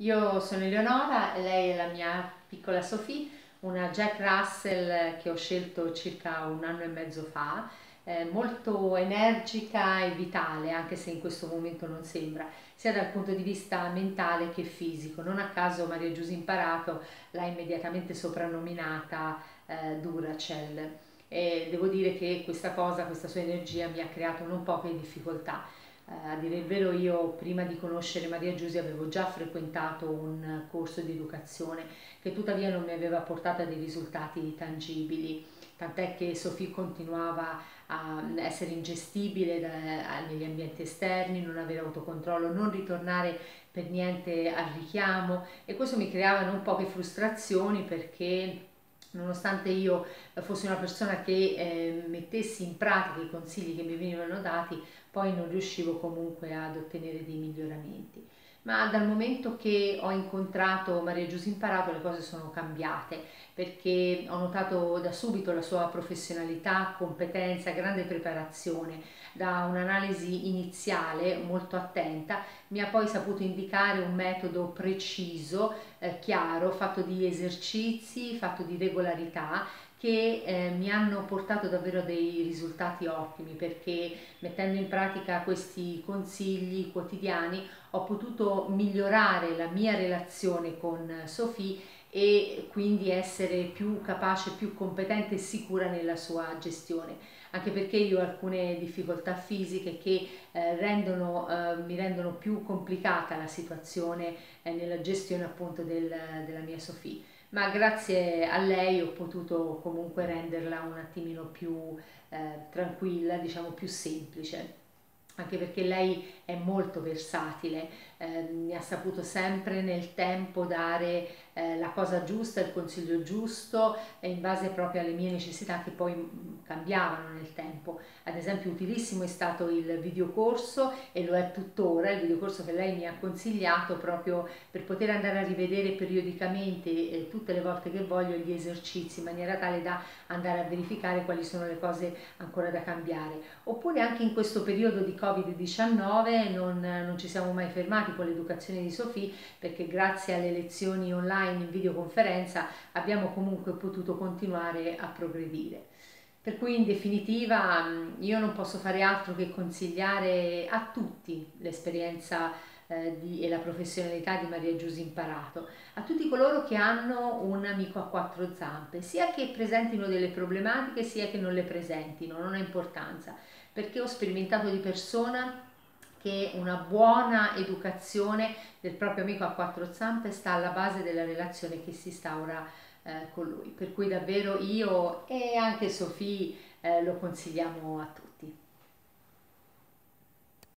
Io sono Eleonora, lei è la mia piccola Sofì, una Jack Russell che ho scelto circa un anno e mezzo fa, eh, molto energica e vitale, anche se in questo momento non sembra, sia dal punto di vista mentale che fisico. Non a caso Maria Giusy Imparato l'ha immediatamente soprannominata eh, Duracell. E devo dire che questa cosa, questa sua energia mi ha creato non poche difficoltà a dire il vero io prima di conoscere Maria Giusi avevo già frequentato un corso di educazione che tuttavia non mi aveva portato a dei risultati tangibili, tant'è che Sofì continuava a essere ingestibile da, negli ambienti esterni, non avere autocontrollo, non ritornare per niente al richiamo e questo mi creava non poche frustrazioni perché nonostante io fossi una persona che eh, mettessi in pratica i consigli che mi venivano dati, poi non riuscivo comunque ad ottenere dei miglioramenti. Ma dal momento che ho incontrato Maria Giusy Imparato le cose sono cambiate perché ho notato da subito la sua professionalità, competenza, grande preparazione. Da un'analisi iniziale molto attenta mi ha poi saputo indicare un metodo preciso, eh, chiaro, fatto di esercizi, fatto di regolarità che eh, mi hanno portato davvero dei risultati ottimi perché mettendo in pratica questi consigli quotidiani ho potuto migliorare la mia relazione con Sofì e quindi essere più capace, più competente e sicura nella sua gestione. Anche perché io ho alcune difficoltà fisiche che eh, rendono, eh, mi rendono più complicata la situazione eh, nella gestione appunto del, della mia Sofì ma grazie a lei ho potuto comunque renderla un attimino più eh, tranquilla, diciamo più semplice anche perché lei è molto versatile, eh, mi ha saputo sempre nel tempo dare eh, la cosa giusta, il consiglio giusto in base proprio alle mie necessità che poi mm, cambiavano nel tempo. Ad esempio utilissimo è stato il videocorso e lo è tuttora, il videocorso che lei mi ha consigliato proprio per poter andare a rivedere periodicamente eh, tutte le volte che voglio gli esercizi in maniera tale da andare a verificare quali sono le cose ancora da cambiare. Oppure anche in questo periodo di Covid-19 non, non ci siamo mai fermati con l'educazione di Sofì perché grazie alle lezioni online in videoconferenza abbiamo comunque potuto continuare a progredire. Per cui in definitiva io non posso fare altro che consigliare a tutti l'esperienza eh, di, e la professionalità di Maria Giusy Imparato, a tutti coloro che hanno un amico a quattro zampe, sia che presentino delle problematiche sia che non le presentino, non ha importanza, perché ho sperimentato di persona che una buona educazione del proprio amico a quattro zampe sta alla base della relazione che si instaura eh, con lui. Per cui davvero io e anche Sofì eh, lo consigliamo a tutti.